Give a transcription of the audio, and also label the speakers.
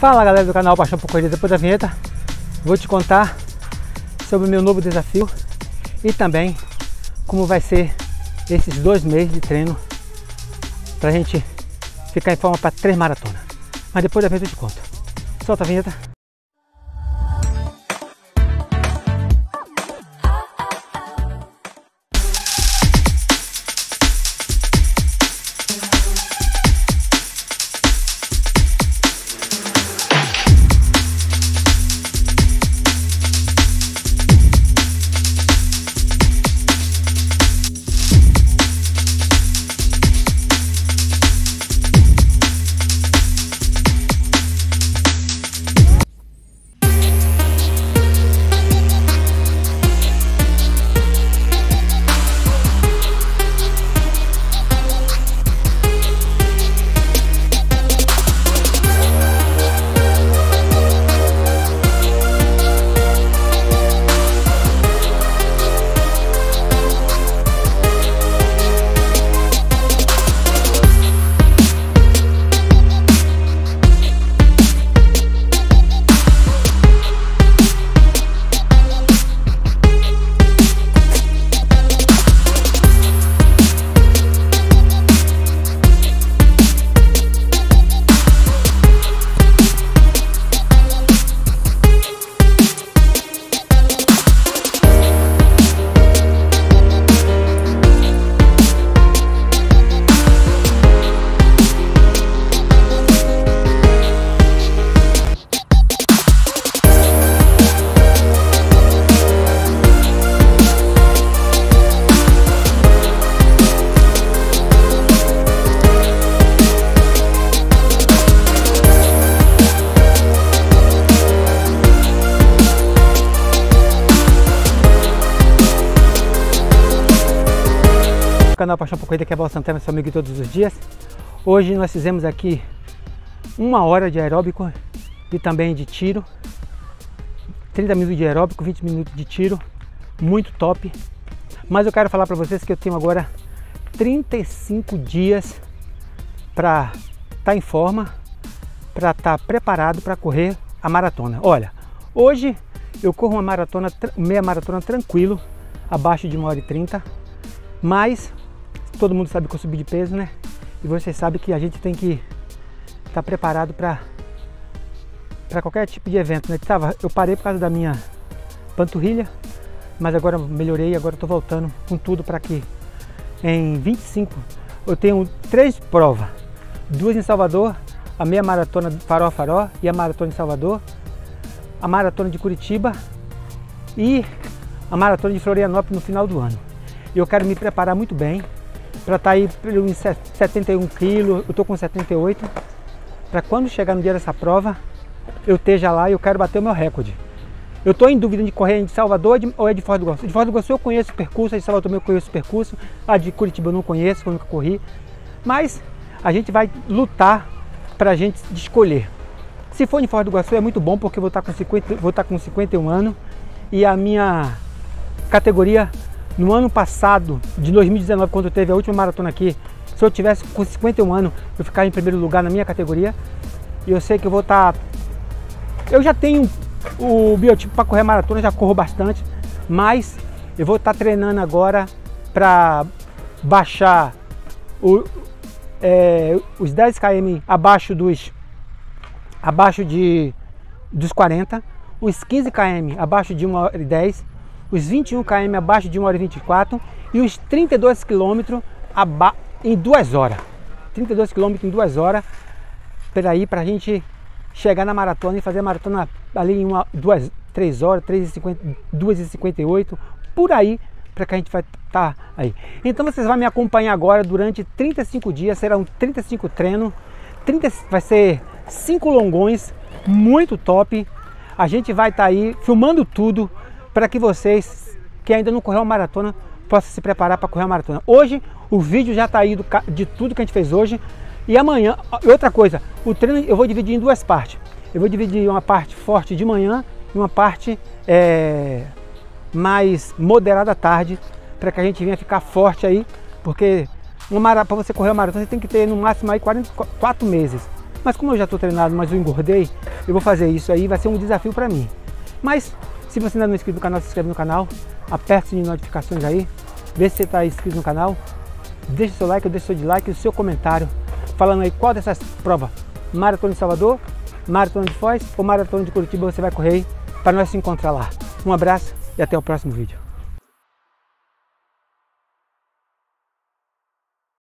Speaker 1: Fala galera do canal Paixão por Corrida depois da vinheta. Vou te contar sobre o meu novo desafio e também como vai ser esses dois meses de treino pra gente ficar em forma para três maratonas. Mas depois da vinheta eu te conto. Solta a vinheta. Canal Paixão por Corrida, que é Bola Santana, seu amigo todos os dias. Hoje nós fizemos aqui uma hora de aeróbico e também de tiro. 30 minutos de aeróbico, 20 minutos de tiro, muito top. Mas eu quero falar para vocês que eu tenho agora 35 dias para estar tá em forma, para estar tá preparado para correr a maratona. Olha, hoje eu corro uma maratona, meia maratona tranquilo, abaixo de 1 hora e 30, mas todo mundo sabe que eu subi de peso, né? E você sabe que a gente tem que estar tá preparado para para qualquer tipo de evento, né? Tava, eu parei por causa da minha panturrilha, mas agora melhorei, agora estou voltando com tudo para que em 25 eu tenho três provas, duas em Salvador, a meia maratona Faró a Faró e a maratona em Salvador, a maratona de Curitiba e a maratona de Florianópolis no final do ano. Eu quero me preparar muito bem, para estar tá aí em 71 quilos, eu estou com 78, para quando chegar no dia dessa prova, eu esteja lá e eu quero bater o meu recorde. Eu estou em dúvida de correr de Salvador ou é de Foz do Iguaçu. De Foz do Iguaçu eu conheço o percurso, a de Salvador eu conheço o percurso, a de Curitiba eu não conheço, eu nunca corri. Mas a gente vai lutar para a gente escolher. Se for em Foz do Iguaçu é muito bom porque eu vou estar com, 50, vou estar com 51 anos e a minha categoria no ano passado, de 2019, quando teve a última maratona aqui, se eu tivesse com 51 anos, eu ficar em primeiro lugar na minha categoria. E eu sei que eu vou estar. Tá... Eu já tenho o biotipo para correr maratona, já corro bastante, mas eu vou estar tá treinando agora para baixar o, é, os 10 km abaixo dos abaixo de dos 40, os 15 km abaixo de 1 hora e 10 os 21 km abaixo de 1 hora e 24 e os 32 km em 2 horas. 32 km em 2 horas para ir para a gente chegar na maratona e fazer a maratona ali em uma, duas, 3 horas, 2h58, por aí, para que a gente vai estar tá aí. Então vocês vão me acompanhar agora durante 35 dias, serão 35 treinos, 30, vai ser 5 longões, muito top. A gente vai estar tá aí filmando tudo, para que vocês que ainda não correu a maratona possam se preparar para correr a maratona. Hoje o vídeo já está aí do, de tudo que a gente fez hoje e amanhã, outra coisa, o treino eu vou dividir em duas partes. Eu vou dividir uma parte forte de manhã e uma parte é, mais moderada à tarde para que a gente venha ficar forte aí, porque para você correr a maratona você tem que ter no máximo aí 44 meses. Mas como eu já estou treinado, mas eu engordei, eu vou fazer isso aí, vai ser um desafio para mim. Mas se você ainda não é inscrito no canal, se inscreve no canal, aperte o sininho de notificações aí, vê se você está inscrito no canal, deixa seu like, deixa seu dislike, o seu comentário, falando aí qual dessas provas, Maratona de Salvador, Maratona de Foz ou Maratona de Curitiba você vai correr para nós se encontrar lá. Um abraço e até o próximo vídeo.